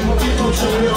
Motywu, czy nie